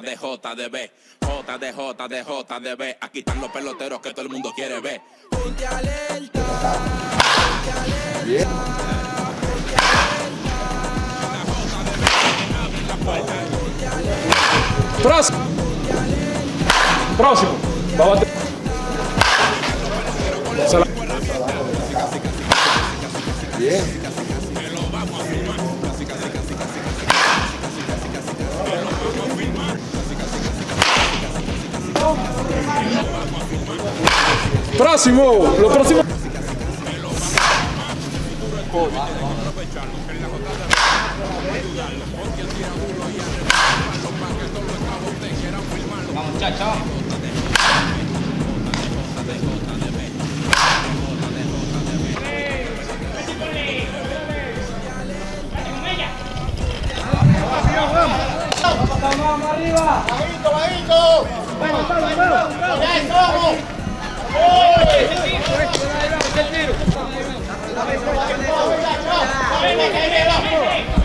de JDB, JD, JD, JDB. Aquí están los peloteros que todo el mundo quiere ver. Ponte alerta. Ponte Próximo. Próximo. Va a bater. Se la- Bien. Próximo, lo próximo. Vamos, muchachos. Vamos, vamos arriba. Bajito, bajito. Bueno, ¡Venga,